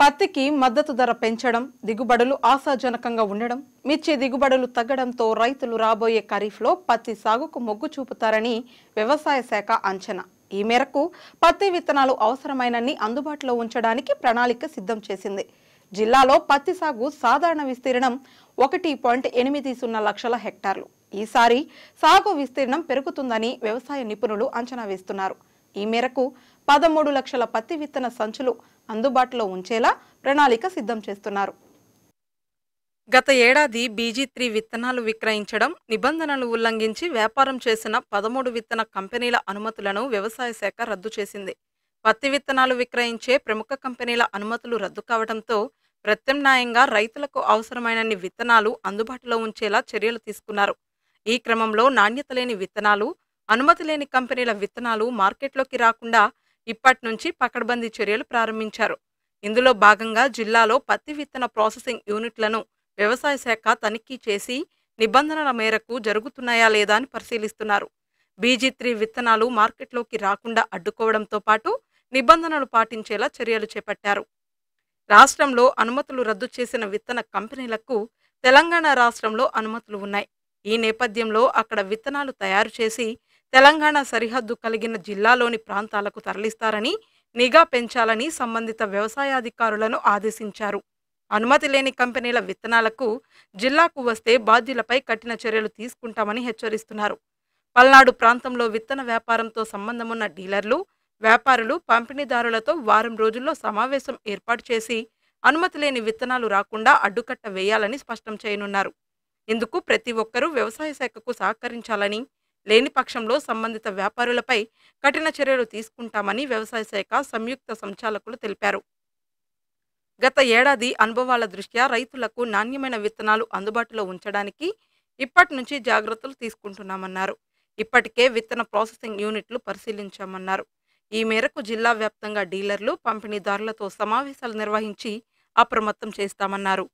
పత్తికి మద్దతు ధర పెంచడం దిగుబడులు ఆశాజనకంగా ఉండడం మిర్చి దిగుబడులు తగ్గడంతో రైతులు రాబోయే ఖరీఫ్లో పత్తి సాగుకు మొగ్గు చూపుతారని వ్యవసాయ శాఖ అంచనా. ఈ మేరకు పత్తి విత్తనాలు అవసరమైనన్ని అందుబాటులో ఉంచడానికి ప్రణాళిక సిద్ధం చేసింది. జిల్లాలో పత్తి సాగు సాధారణ విస్తీర్ణం ఒకటి పాయింట్ ఎనిమిది సున్నా లక్షల హెక్టార్లు. ఈసారి సాగు విస్తీర్ణం పెరుగుతుందని వ్యవసాయ నిపుణులు అంచనా వేస్తున్నారు. ఈ మేరకు పదమూడు లక్షల పత్తి విత్తన సంచులు అందుబాటులో ఉంచేలా ప్రణాళిక సిద్ధం చేస్తున్నారు. గత ఏడాది బీజీ త్రీ విత్తనాలు విక్రయించడం నిబంధనలు ఉల్లంఘించి వ్యాపారం చేసిన పదమూడు విత్తన కంపెనీల అనుమతులను వ్యవసాయ శాఖ రద్దు చేసింది. పత్తి విత్తనాలు విక్రయించే ప్రముఖ కంపెనీల అనుమతులు రద్దు కావడంతో ప్రత్యామ్నాయంగా రైతులకు అవసరమైనన్ని విత్తనాలు అందుబాటులో ఉంచేలా చర్యలు తీసుకున్నారు. ఈ క్రమంలో నాణ్యత లేని విత్తనాలు అనుమతి లేని కంపెనీల విత్తనాలు మార్కెట్లోకి రాకుండా ఇప్పటి నుంచి పకడ్బందీ చర్యలు ప్రారంభించారు. ఇందులో భాగంగా జిల్లాలో పత్తి విత్తన ప్రాసెసింగ్ యూనిట్లను వ్యవసాయ శాఖ తనిఖీ చేసి నిబంధనల మేరకు జరుగుతున్నాయా లేదా అని పరిశీలిస్తున్నారు. బీజీ త్రీ విత్తనాలు మార్కెట్లోకి రాకుండా అడ్డుకోవడంతో పాటు నిబంధనలు పాటించేలా చర్యలు చేపట్టారు. రాష్ట్రంలో అనుమతులు రద్దు చేసిన విత్తన కంపెనీలకు తెలంగాణ రాష్ట్రంలో అనుమతులు ఉన్నాయి. ఈ నేపథ్యంలో అక్కడ విత్తనాలు తయారు చేసి తెలంగాణ సరిహద్దు కలిగిన జిల్లాలోని ప్రాంతాలకు తరలిస్తారని నిఘా పెంచాలని సంబంధిత వ్యవసాయాధికారులను ఆదేశించారు. అనుమతి లేని కంపెనీల విత్తనాలకు జిల్లాకు వస్తే బాధ్యులపై కఠిన చర్యలు తీసుకుంటామని హెచ్చరిస్తున్నారు. పల్నాడు ప్రాంతంలో విత్తన వ్యాపారంతో సంబంధమున్న డీలర్లు వ్యాపారులు పంపిణీదారులతో వారం రోజుల్లో సమావేశం ఏర్పాటు చేసి అనుమతి లేని విత్తనాలు రాకుండా అడ్డుకట్ట వేయాలని స్పష్టం చేయనున్నారు. ఇందుకు ప్రతి ఒక్కరూ వ్యవసాయ శాఖకు సహకరించాలని లేని పక్షంలో సంబంధిత వ్యాపారులపై కఠిన చర్యలు తీసుకుంటామని వ్యవసాయ శాఖ సంయుక్త సంచాలకులు తెలిపారు. గత ఏడాది అనుభవాల దృష్ట్యా రైతులకు నాణ్యమైన విత్తనాలు అందుబాటులో ఉంచడానికి ఇప్పటి నుంచి జాగ్రత్తలు తీసుకుంటున్నామన్నారు. ఇప్పటికే విత్తన ప్రాసెసింగ్ యూనిట్లు పరిశీలించామన్నారు. ఈ మేరకు జిల్లా వ్యాప్తంగా డీలర్లు పంపిణీదారులతో సమావేశాలు నిర్వహించి అప్రమత్తం చేస్తామన్నారు.